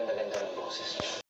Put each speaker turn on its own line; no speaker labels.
maganda-ganda ng boses.